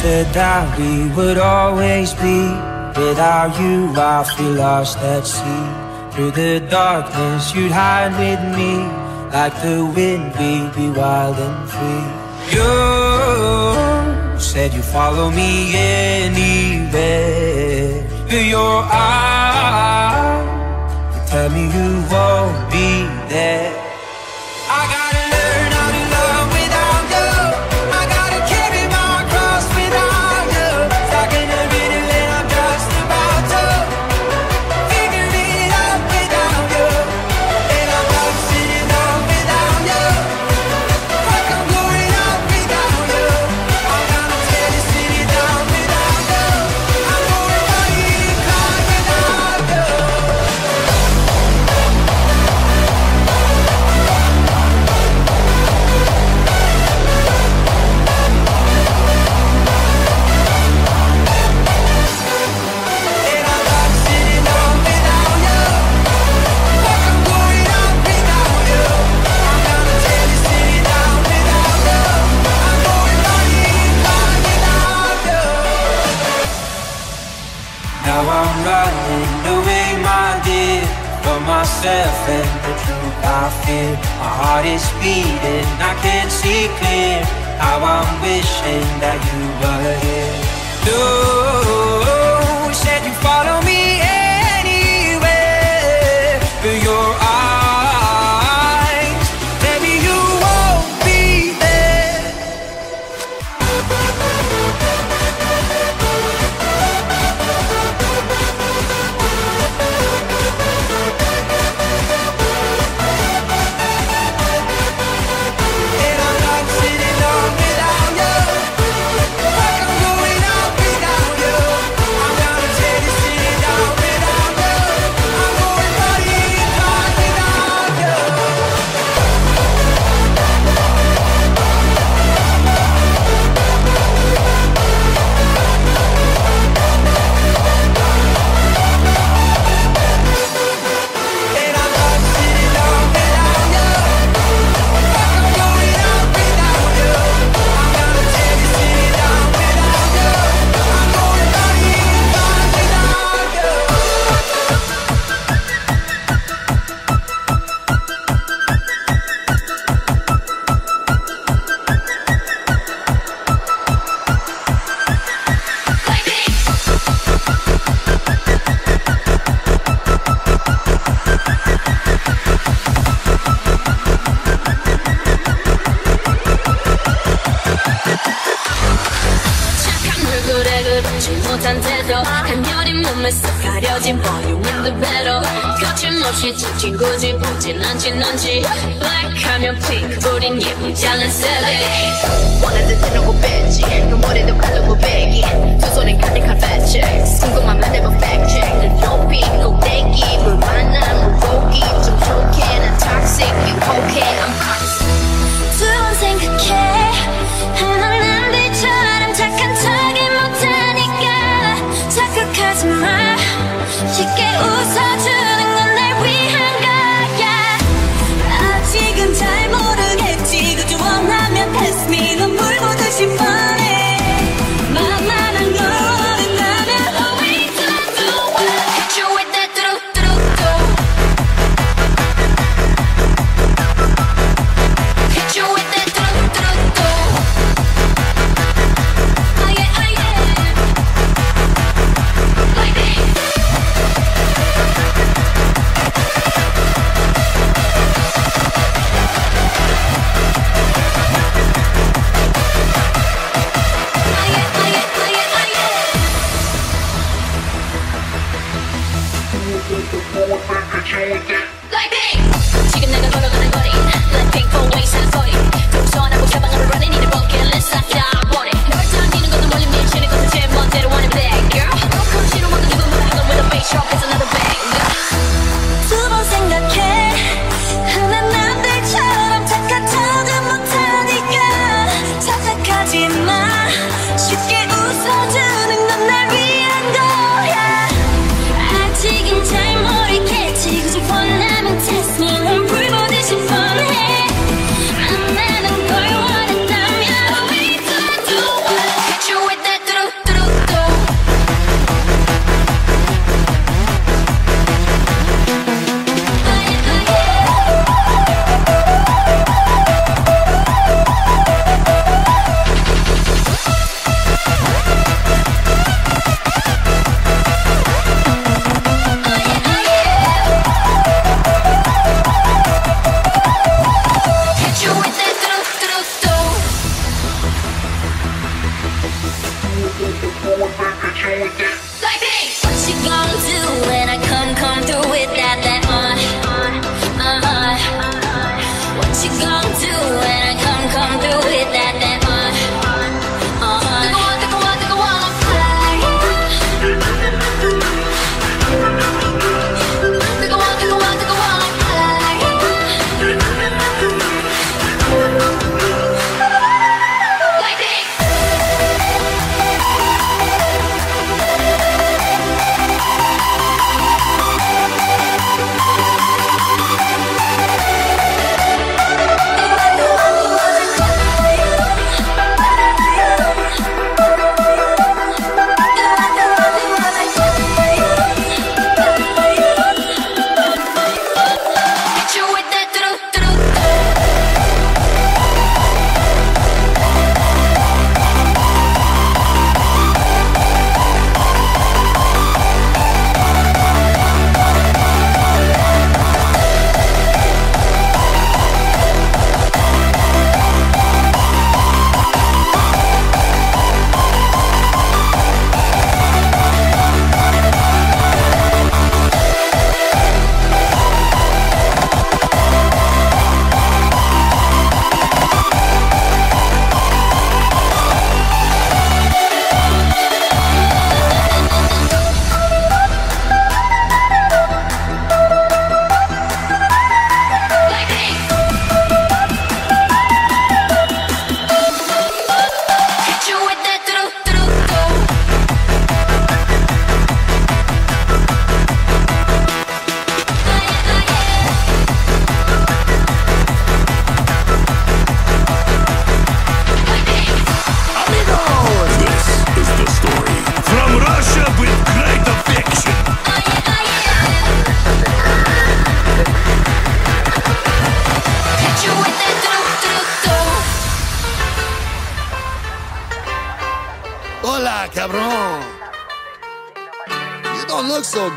said that we would always be. Without you I feel lost at sea. Through the darkness you'd hide with me. Like the wind we'd be wild and free. You said you'd follow me anywhere. Your eyes tell me you won't be there myself and the truth I fear My heart is beating, I can't see clear How I'm wishing that you were here. You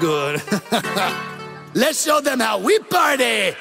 good. Let's show them how we party.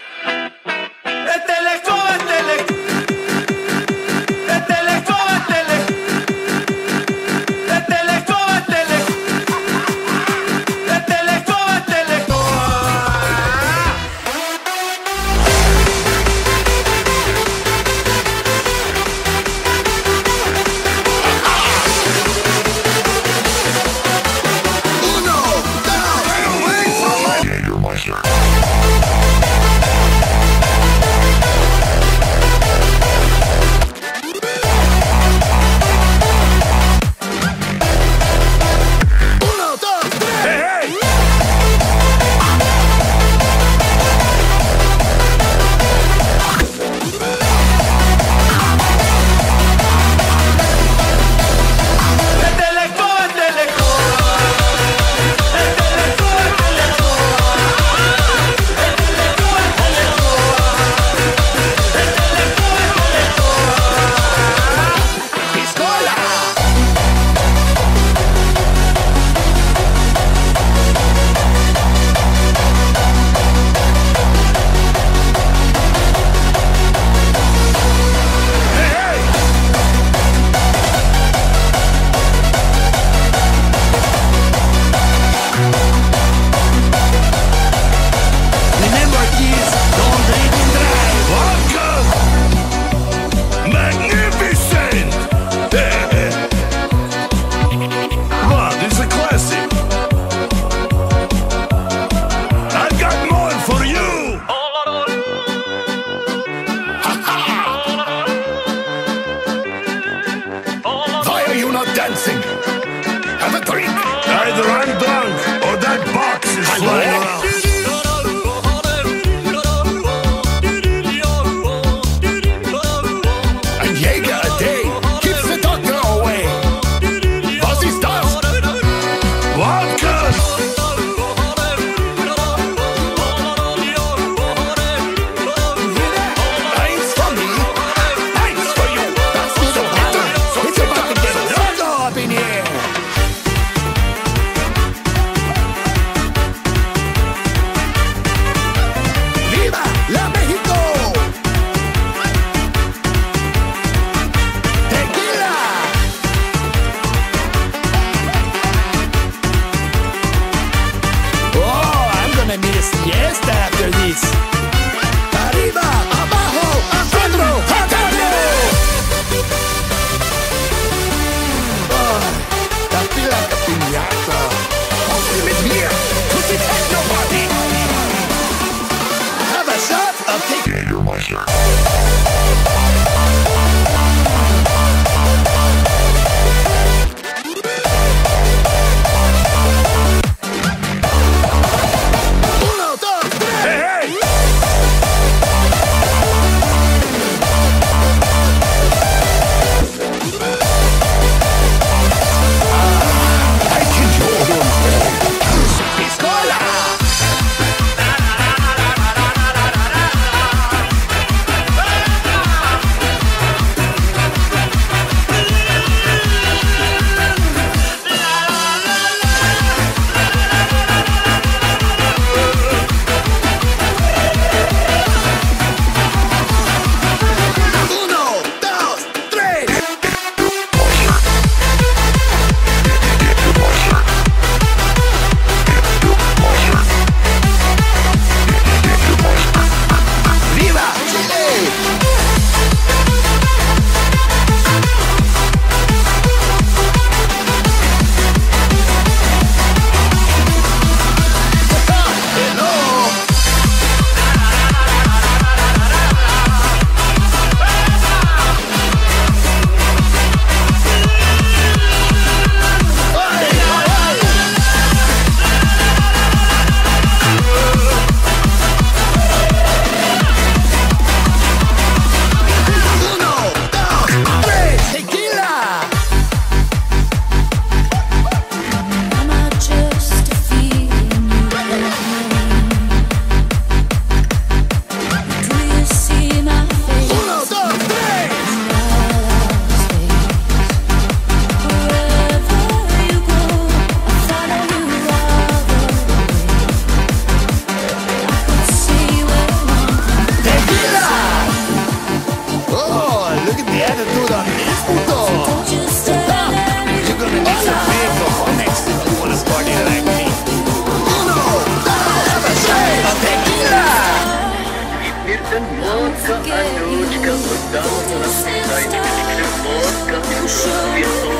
ten mocno aniołczka, bo dał nam znajdzie, czy mocka, już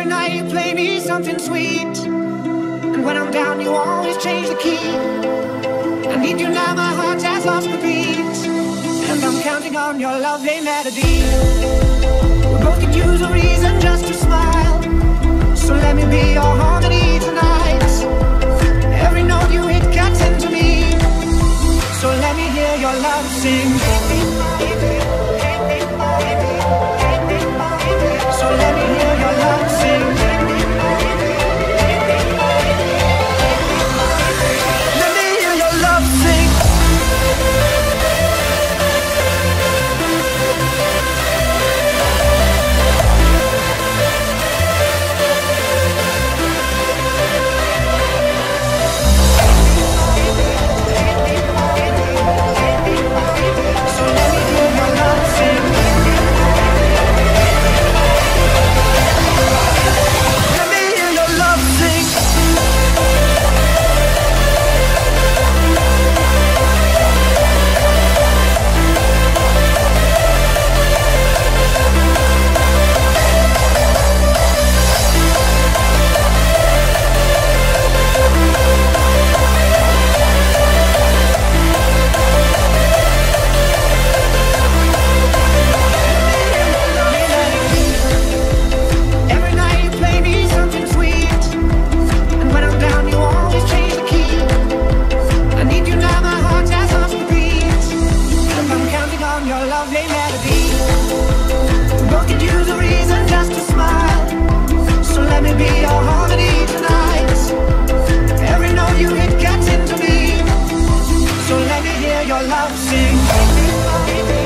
every night, you play me something sweet. And when I'm down, you always change the key. I need you now, my heart has lost the beat. And I'm counting on your lovely melody. We both could use a reason just to smile. So let me be your harmony tonight. Every note you hit cuts into me. So let me hear your love sing. So let me hear. I love singing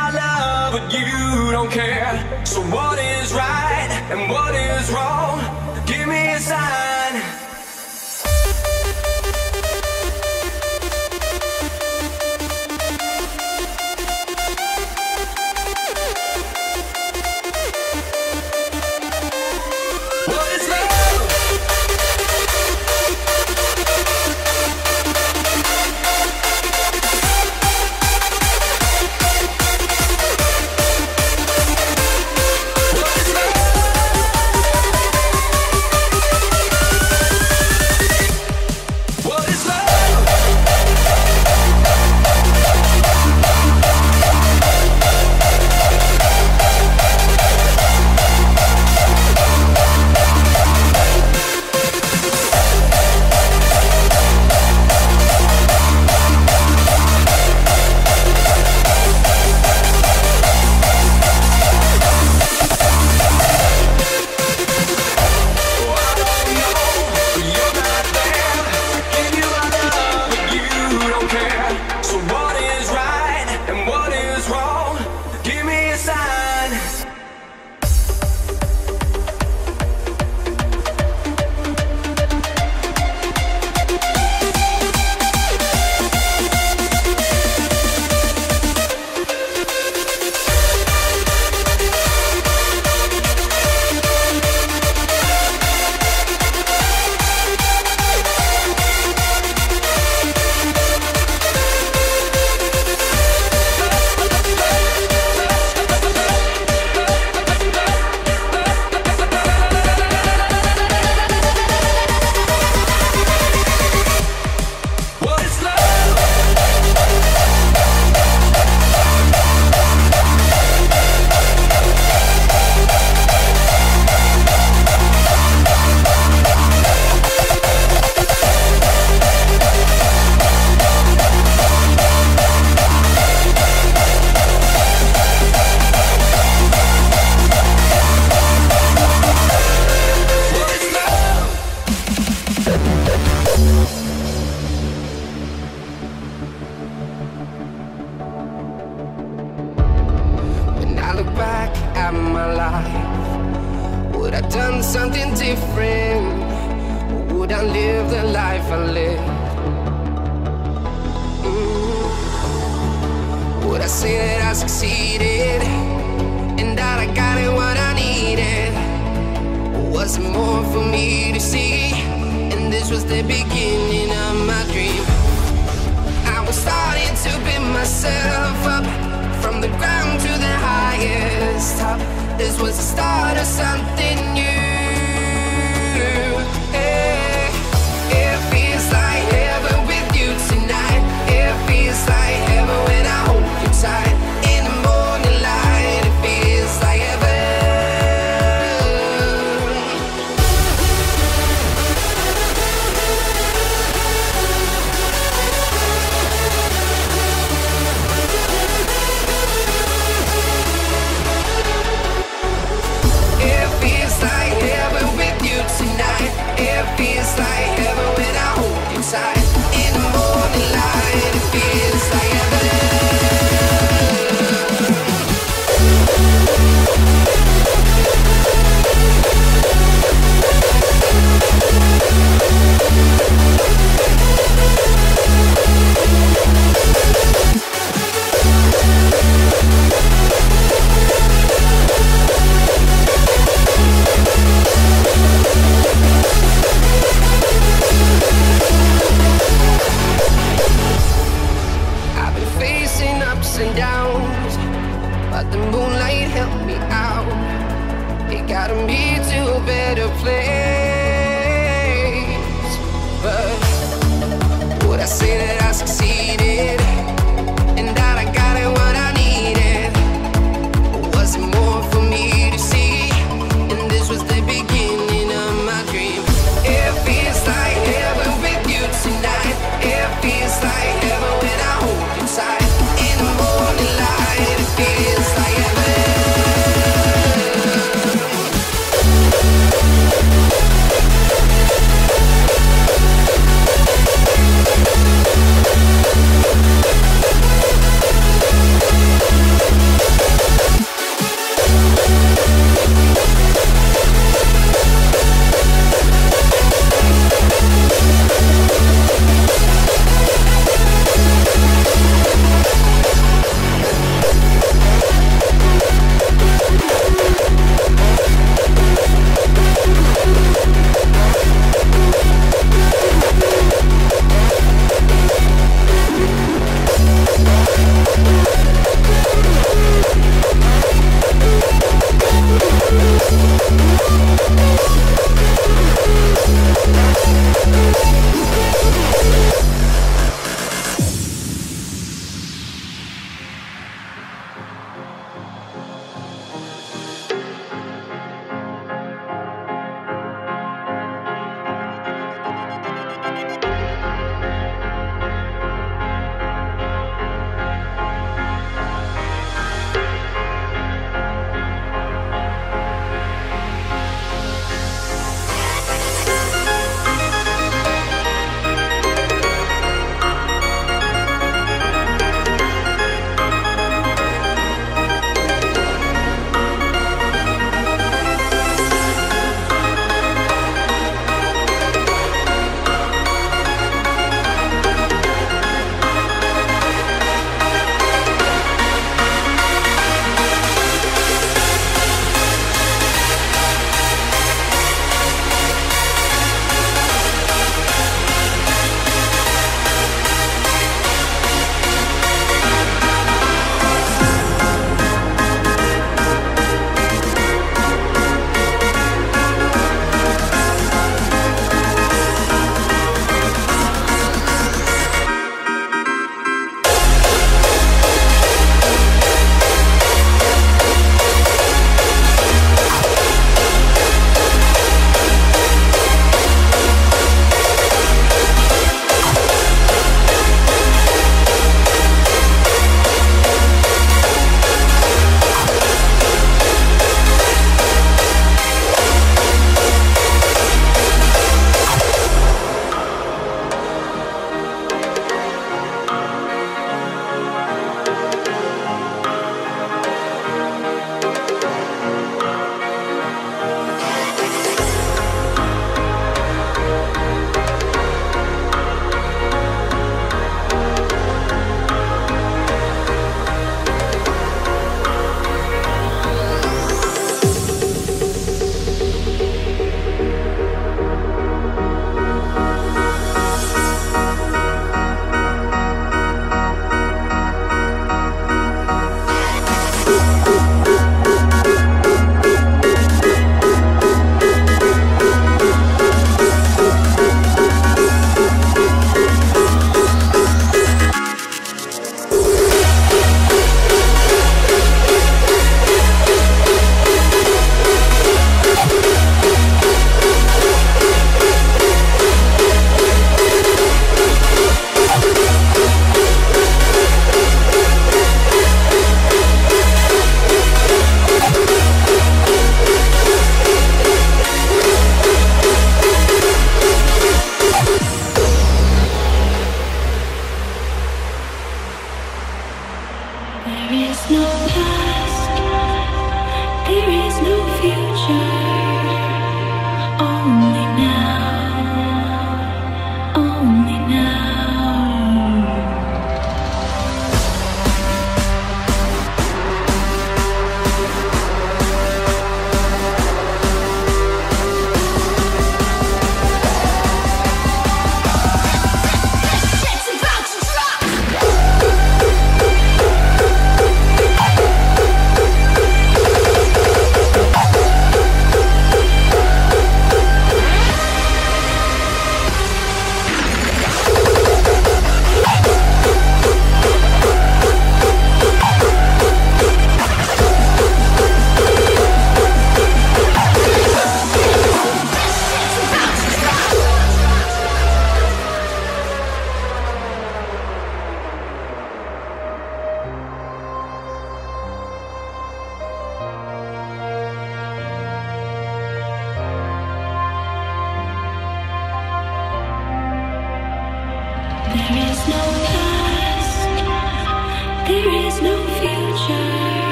my love, but you don't care. So what is right and what is wrong? Give me a sign.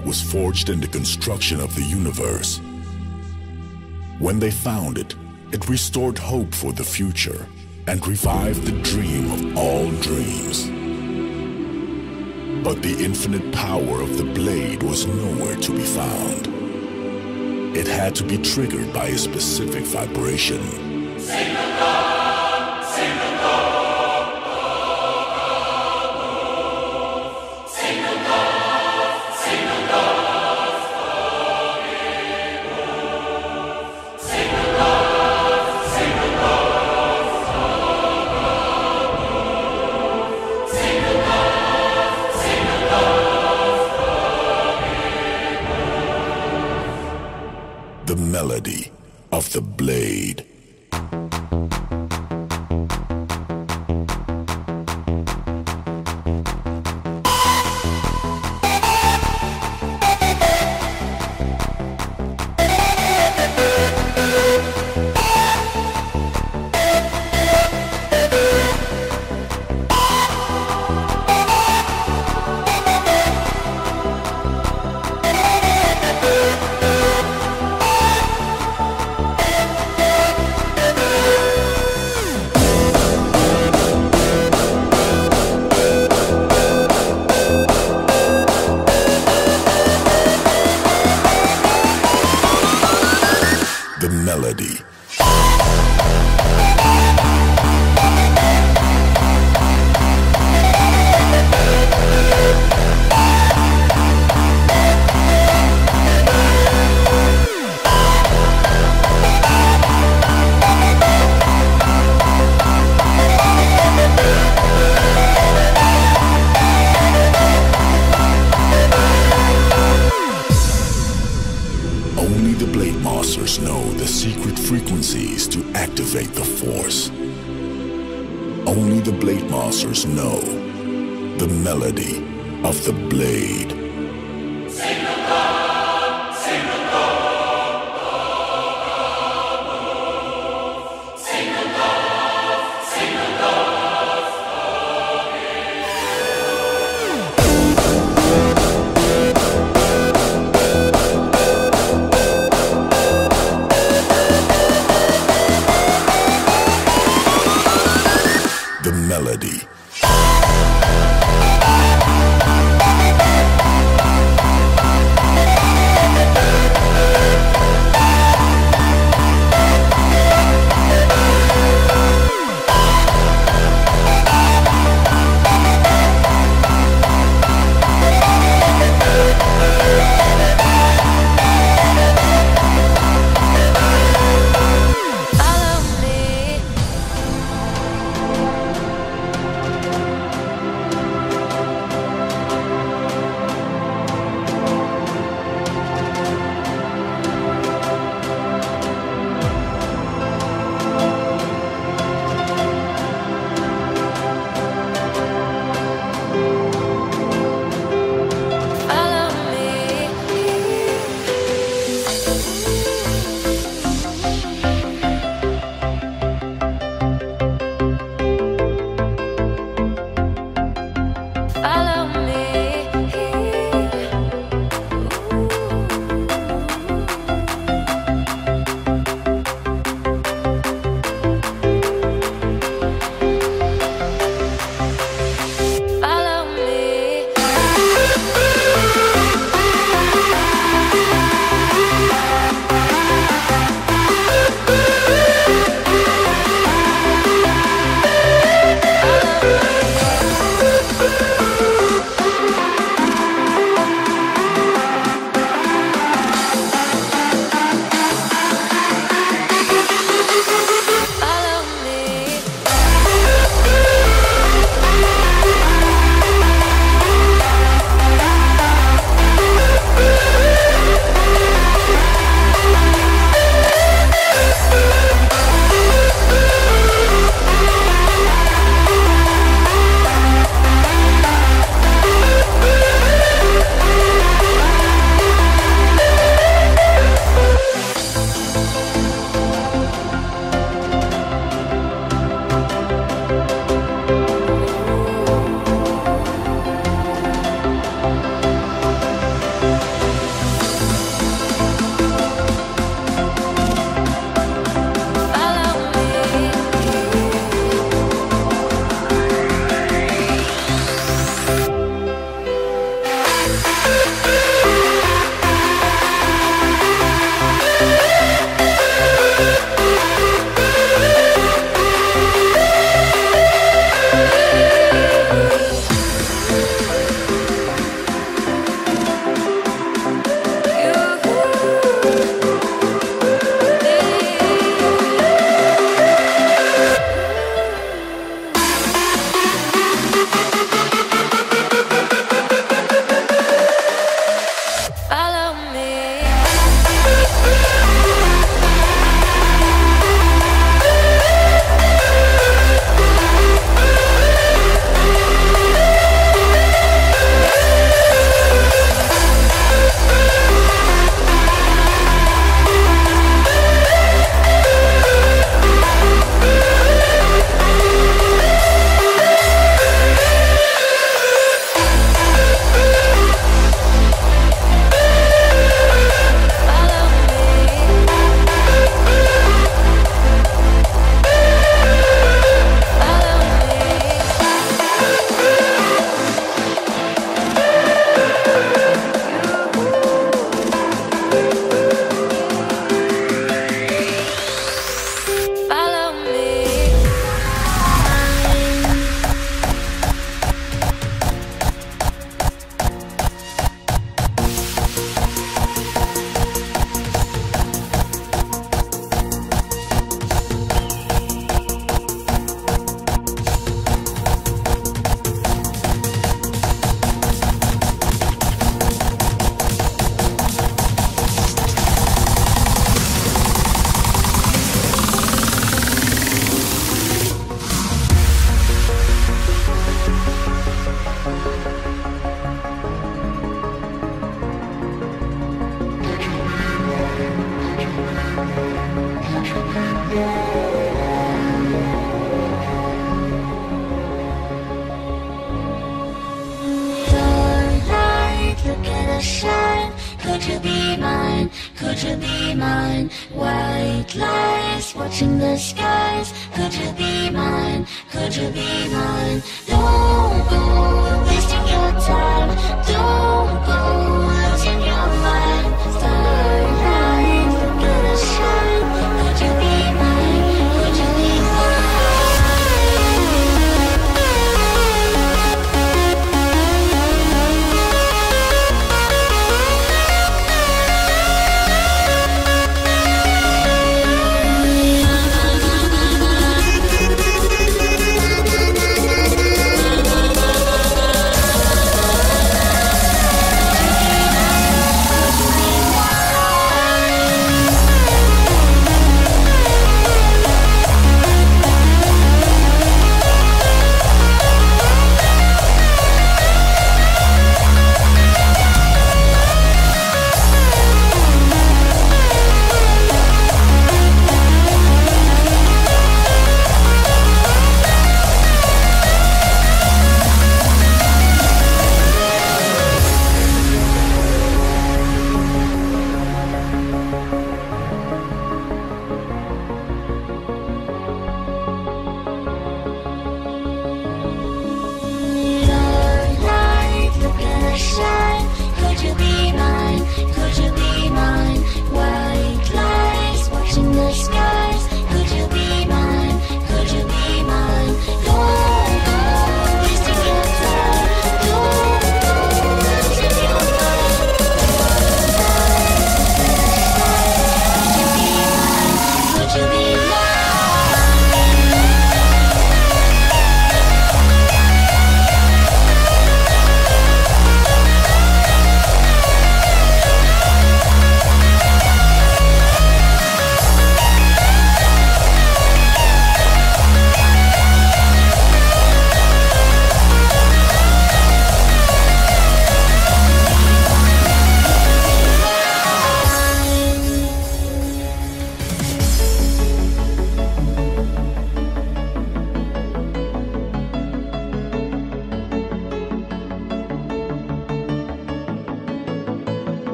Forged in the construction of the universe. When they found it, it restored hope for the future and revived the dream of all dreams. But the infinite power of the blade was nowhere to be found. It had to be triggered by a specific vibration.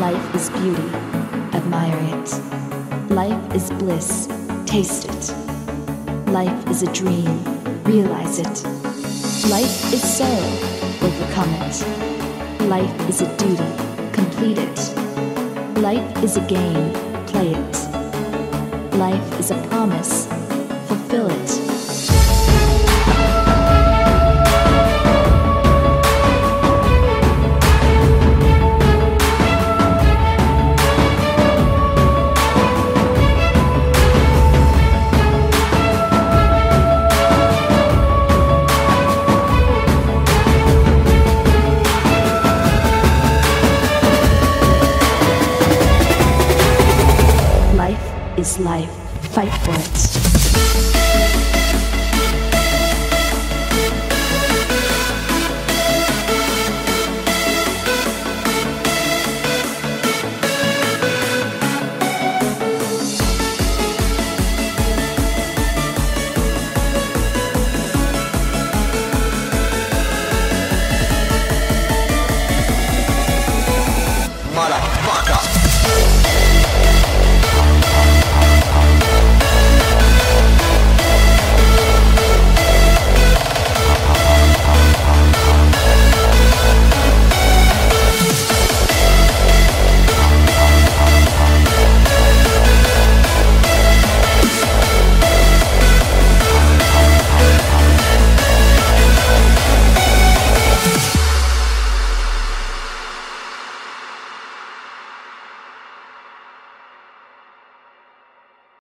Beauty, admire it. Life is bliss, taste it. Life is a dream, realize it. Life is sorrow, overcome it. Life is a duty, complete it. Life is a game, play it. Life is a promise, fulfill it. Life. Fight for it.